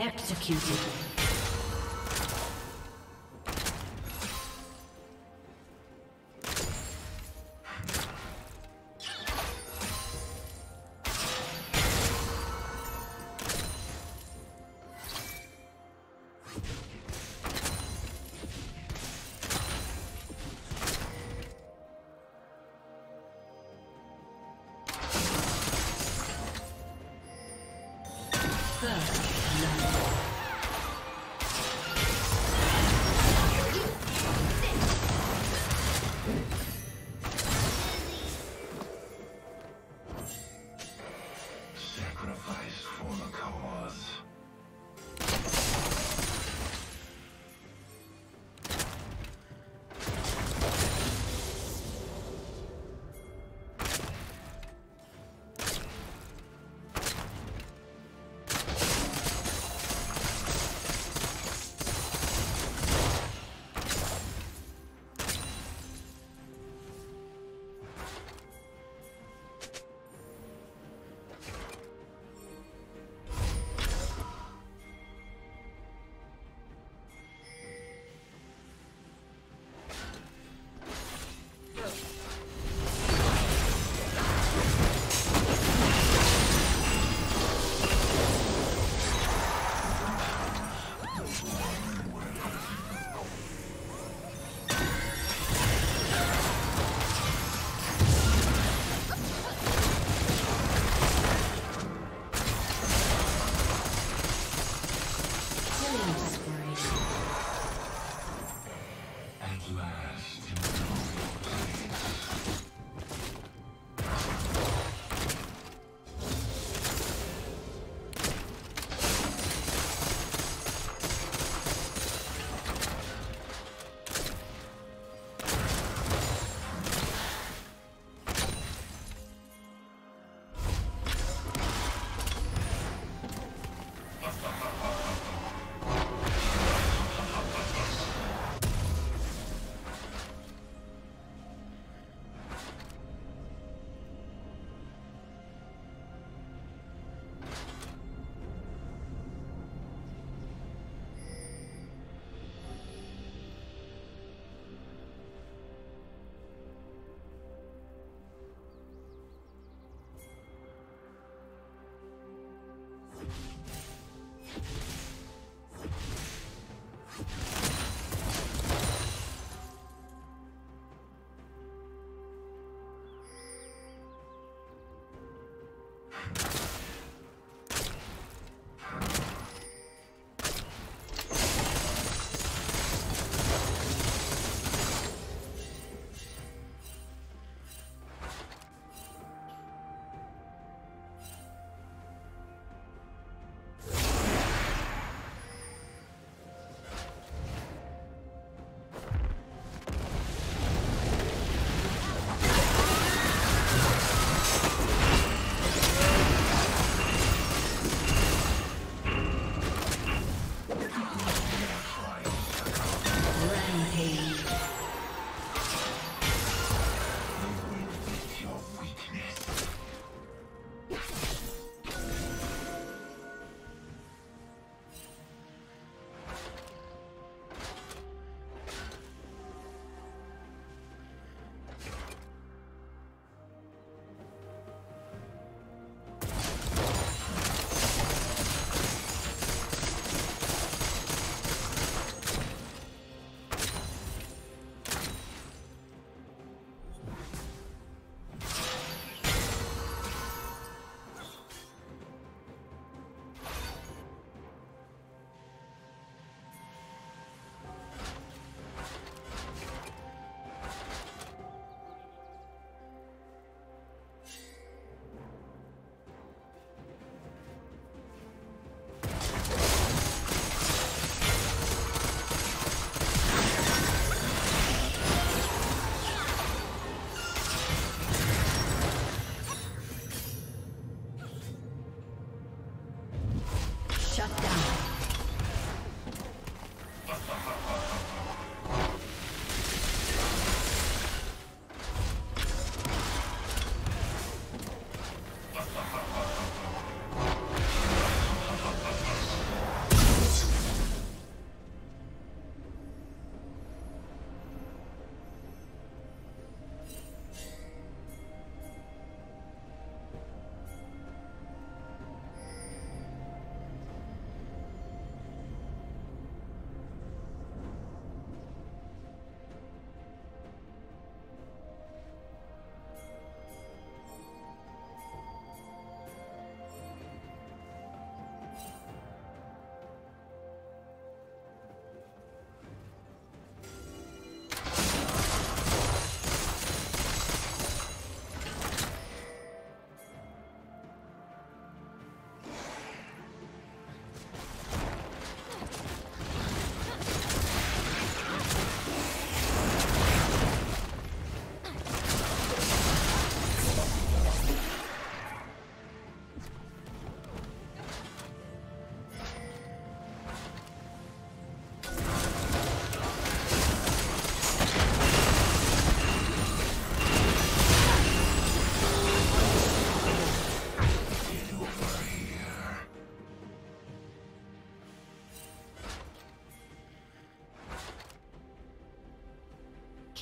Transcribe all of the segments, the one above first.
Executed.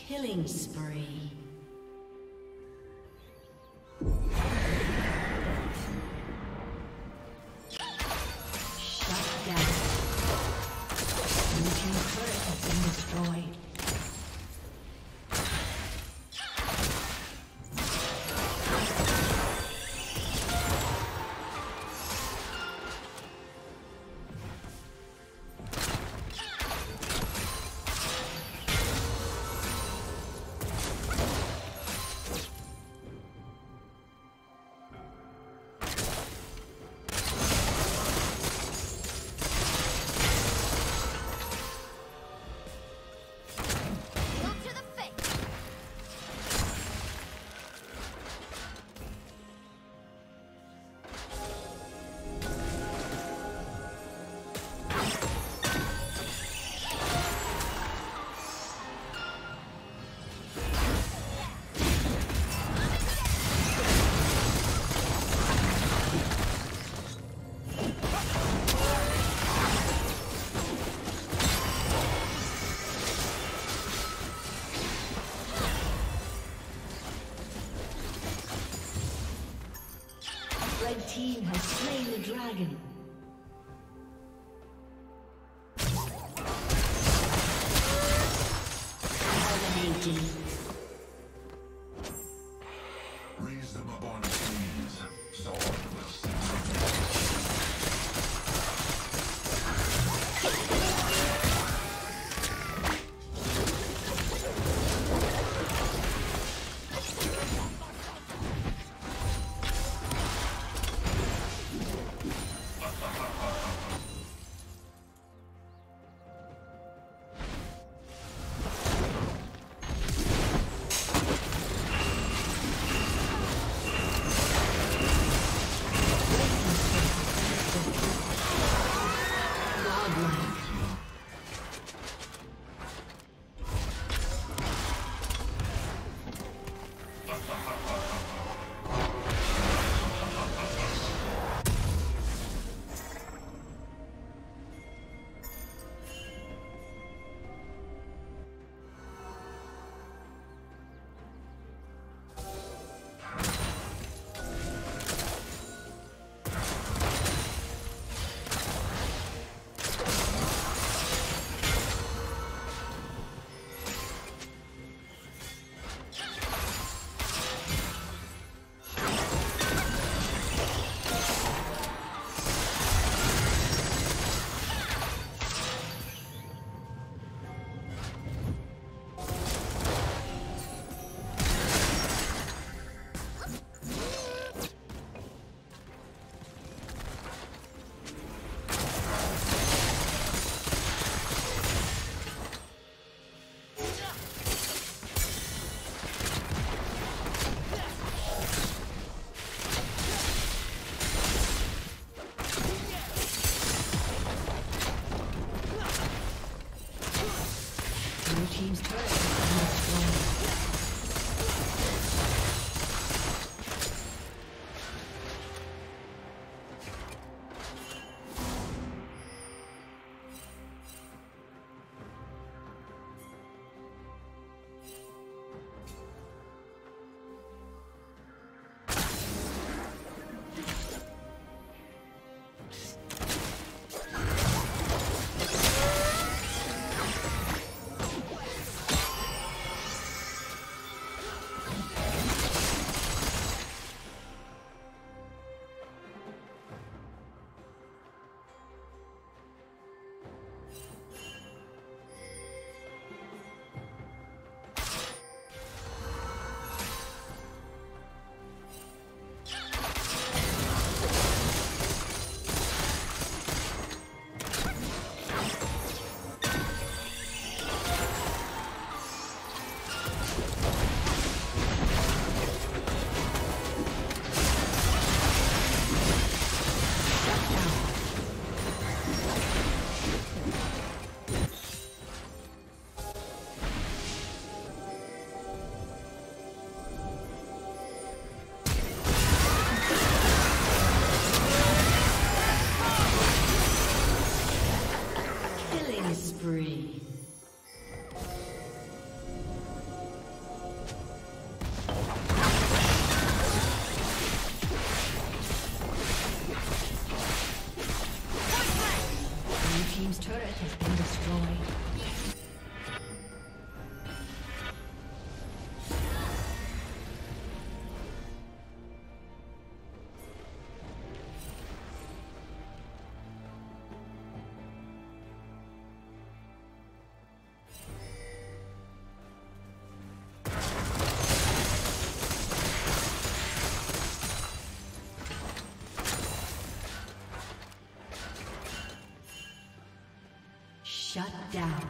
Killing spree. team's turret down.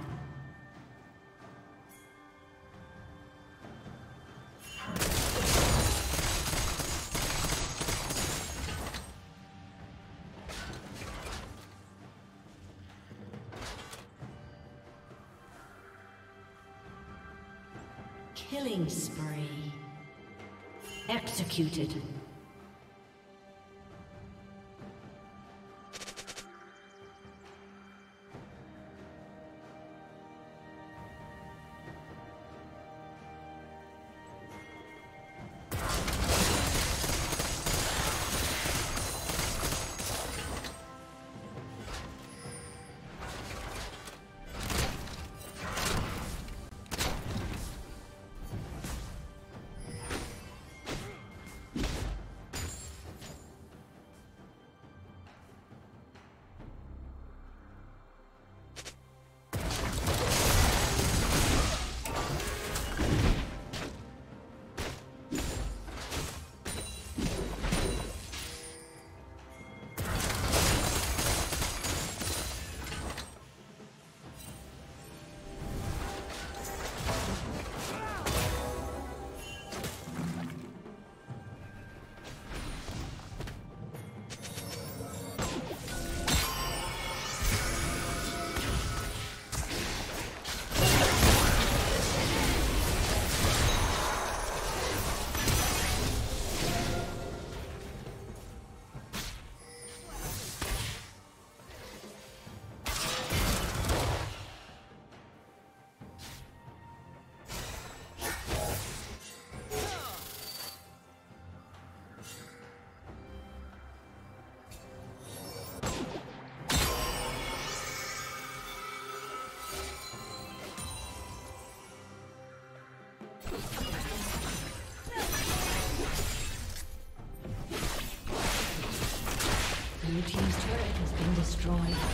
Killing spree. Executed. Destroyed.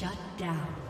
Shut down.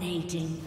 Dominating.